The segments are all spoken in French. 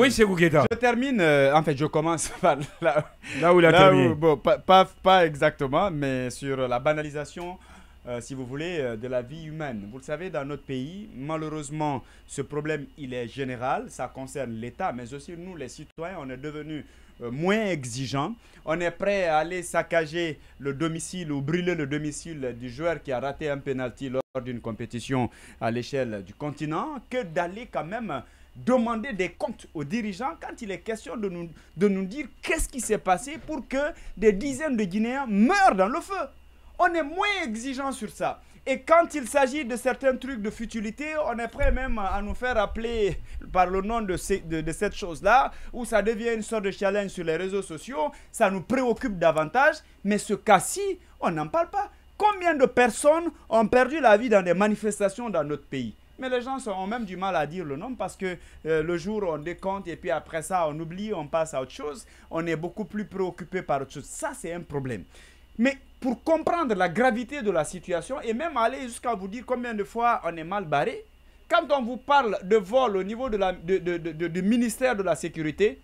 Oui, c'est Gouketa. Je termine, euh, en fait, je commence par là, là où il a terminé. bon, pas, pas, exactement, mais sur la banalisation, euh, si vous voulez, euh, de la vie humaine. Vous le savez, dans notre pays, malheureusement, ce problème, il est général. Ça concerne l'État, mais aussi nous, les citoyens, on est devenus moins exigeants. On est prêt à aller saccager le domicile ou brûler le domicile du joueur qui a raté un penalty lors d'une compétition à l'échelle du continent que d'aller quand même demander des comptes aux dirigeants quand il est question de nous, de nous dire qu'est-ce qui s'est passé pour que des dizaines de Guinéens meurent dans le feu. On est moins exigeant sur ça. Et quand il s'agit de certains trucs de futilité, on est prêt même à nous faire appeler par le nom de, de, de cette chose-là, où ça devient une sorte de challenge sur les réseaux sociaux, ça nous préoccupe davantage, mais ce cas-ci, on n'en parle pas. Combien de personnes ont perdu la vie dans des manifestations dans notre pays? Mais les gens ont même du mal à dire le nom parce que euh, le jour on décompte et puis après ça on oublie, on passe à autre chose. On est beaucoup plus préoccupé par autre chose. Ça c'est un problème. Mais pour comprendre la gravité de la situation et même aller jusqu'à vous dire combien de fois on est mal barré, quand on vous parle de vol au niveau du ministère de la Sécurité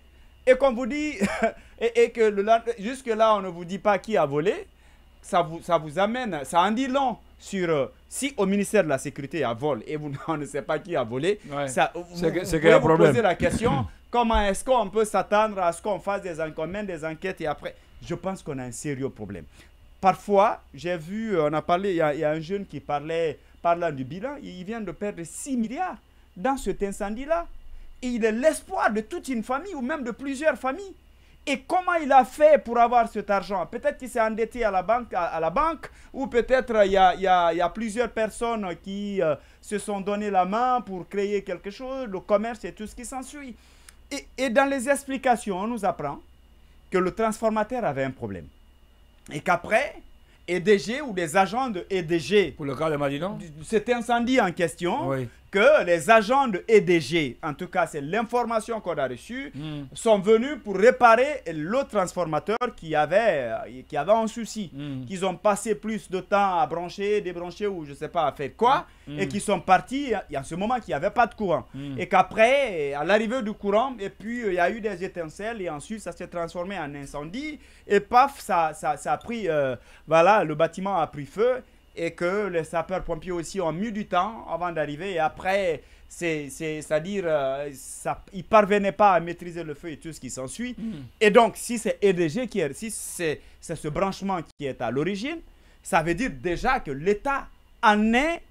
et qu'on vous dit, et, que jusque-là on ne vous dit pas qui a volé, ça vous amène, ça en dit long sur euh, si au ministère de la Sécurité il y a vol et vous on ne sait pas qui a volé, ça, vous, vous, vous poser la question comment est-ce qu'on peut s'attendre à ce qu'on fasse des enquêtes, des enquêtes et après, je pense qu'on a un sérieux problème. Parfois, j'ai vu, on a parlé, il y, y, a un jeune qui parlait, parlant du bilan, il vient de perdre 6 milliards dans cet incendie-là. Il est l'espoir de toute une famille ou même de plusieurs familles. Et comment il a fait pour avoir cet argent? Peut-être qu'il s'est endetté à la banque, à, la banque ou peut-être il y a, y, a, y a, plusieurs personnes qui euh, se sont donné la main pour créer quelque chose, le commerce et tout ce qui s'ensuit. Et, et, dans les explications, on nous apprend que le transformateur avait un problème. Et qu'après, EDG ou des agents de EDG. Pour le cas de Madinon Cet incendie en question, que les agents de EDG, en tout cas c'est l'information qu'on a reçue, hmm. sont venus pour réparer le transformateur qui avait, qui avait un souci. Hmm. Qu'ils ont passé plus de temps à brancher, débrancher ou je ne sais pas à faire quoi, hmm. et qui sont partis il y a ce moment qu'il n'y avait pas de courant. Et qu'après, à l'arrivée du courant, et puis il y a eu des étincelles et ensuite ça s'est transformé en incendie et paf, ça, ça, ça a pris, euh, voilà, le bâtiment a pris feu et que les sapeurs-pompiers aussi ont mis du temps avant d'arriver. Et après, c'est-à-dire, euh, ils ne parvenaient pas à maîtriser le feu et tout ce qui s'ensuit. Hmm. Et donc, si c'est EDG qui est, si c'est ce branchement qui est à l'origine, ça veut dire déjà que l'État en est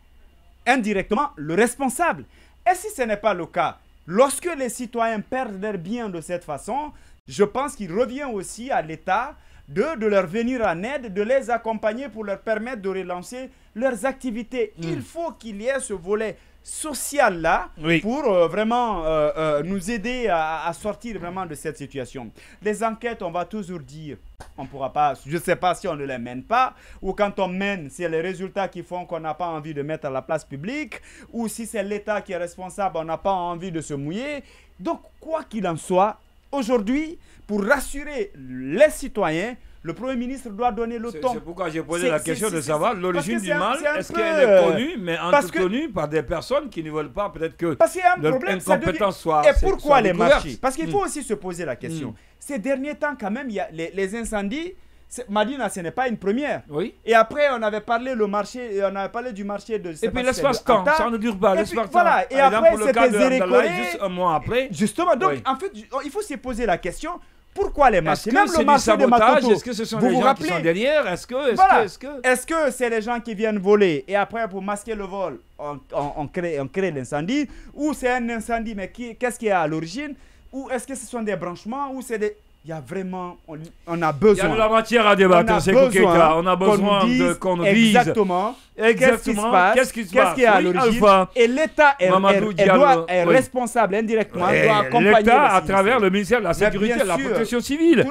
indirectement le responsable. Et si ce n'est pas le cas, lorsque les citoyens perdent leurs biens de cette façon, je pense qu'il revient aussi à l'État de, de leur venir en aide, de les accompagner pour leur permettre de relancer leurs activités. Hmm. Il faut qu'il y ait ce volet social là pour euh, vraiment euh, euh, nous aider à, sortir vraiment de cette situation. Les enquêtes, on va toujours dire, on pourra pas, je ne sais pas si on ne les mène pas, ou quand on mène, c'est les résultats qui font qu'on n'a pas envie de mettre à la place publique, ou si c'est l'État qui est responsable, on n'a pas envie de se mouiller. Donc, quoi qu'il en soit, aujourd'hui, pour rassurer les citoyens, le Premier ministre doit donner le ton. C'est pourquoi j'ai posé la question de savoir l'origine du mal. Est-ce qu'elle est connue, mais entretenue par des personnes qui ne veulent pas peut-être que parce qu'il y a un problème, incompétence soit. Et pourquoi les marchés? Parce qu'il faut hmm. aussi se poser la question. Hmm. Ces derniers temps, quand même, il y a les, incendies. Madina, ce n'est pas une première. Oui. Et après, on avait parlé le marché, on avait parlé du marché de. Et puis l'espace-temps, ça ne dure pas. L'espace-temps. Voilà. Et après, c'était Zérécoré. Juste un mois après. Justement. Donc, en fait, il faut se poser la question pourquoi les marchés? Même le marché de Matoto. Est-ce que ce sont les gens qui sont derrière? Est-ce que est-ce que est-ce que? C'est les gens qui viennent voler? Et après pour masquer le vol, on, on, crée, on crée l'incendie ou c'est un incendie mais qu'est-ce qui est à l'origine? Ou est-ce que ce sont des branchements ou c'est des il y a vraiment, on, a besoin. Il y a de la matière à débattre, c'est besoin, On a besoin de qu'on dise exactement, qu'est-ce qui se passe, qu'est-ce qui, qu est à l'origine. Et l'État est, est, responsable indirectement, doit accompagner L'État à travers le ministère de la Sécurité et de la Protection civile.